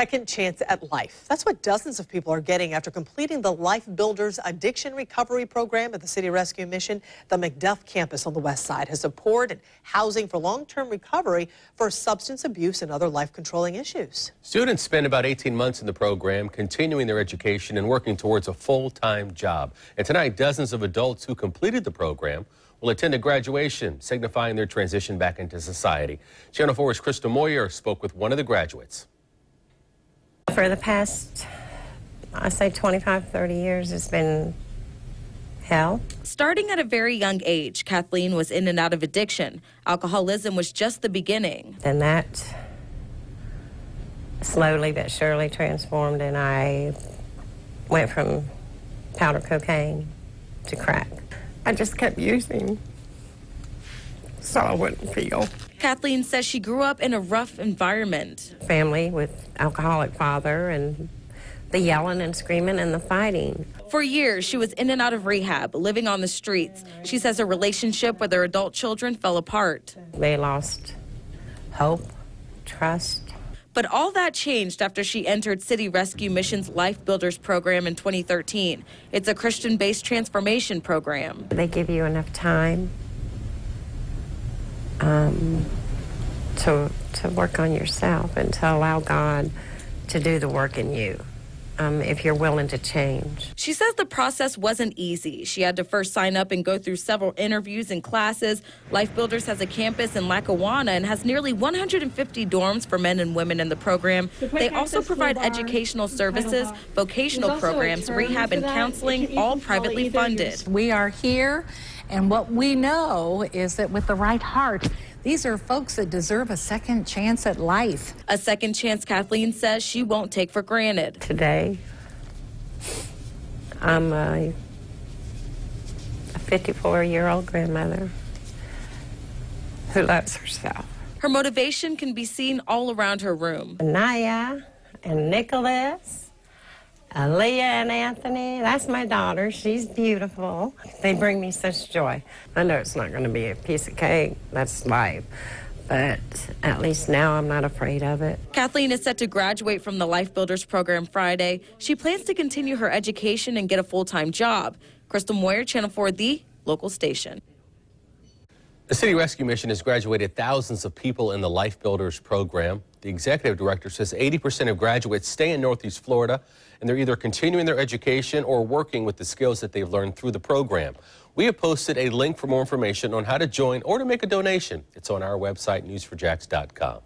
second chance at life. That's what dozens of people are getting after completing the Life Builders Addiction Recovery Program at the City Rescue Mission. The McDuff campus on the west side has support and housing for long-term recovery for substance abuse and other life-controlling issues. Students spend about 18 months in the program, continuing their education and working towards a full-time job. And tonight, dozens of adults who completed the program will attend a graduation, signifying their transition back into society. Channel 4's Crystal Moyer spoke with one of the graduates. For the past, I say 25, 30 years, it's been hell. Starting at a very young age, Kathleen was in and out of addiction. Alcoholism was just the beginning. Then that slowly but surely transformed, and I went from powder cocaine to crack. I just kept using so I wouldn't feel. Kathleen says she grew up in a rough environment. Family with alcoholic father and the yelling and screaming and the fighting. For years, she was in and out of rehab, living on the streets. She says her relationship with her adult children fell apart. They lost hope, trust. But all that changed after she entered City Rescue Mission's Life Builders program in 2013. It's a Christian based transformation program. They give you enough time um, to, to work on yourself and to allow God to do the work in you. Um, if you're willing to change. She says the process wasn't easy. She had to first sign up and go through several interviews and classes. Life Builders has a campus in Lackawanna and has nearly 150 dorms for men and women in the program. They also provide educational services, vocational programs, rehab, and counseling, all privately funded. We are here, and what we know is that with the right heart, these are folks that deserve a second chance at life. A second chance Kathleen says she won't take for granted. Today, I'm a 54 year old grandmother who loves herself. Her motivation can be seen all around her room. Naya and Nicholas Uh, Aaliyah and Anthony, that's my daughter. She's beautiful. They bring me such joy. I know it's not going to be a piece of cake. That's life. But at least now I'm not afraid of it. Kathleen is set to graduate from the Life Builders program Friday. She plans to continue her education and get a full time job. Crystal Moyer, Channel 4, the local station. The City Rescue Mission has graduated thousands of people in the Life Builders program. The executive director says 80% of graduates stay in Northeast Florida, and they're either continuing their education or working with the skills that they've learned through the program. We have posted a link for more information on how to join or to make a donation. It's on our website, news4jax.com.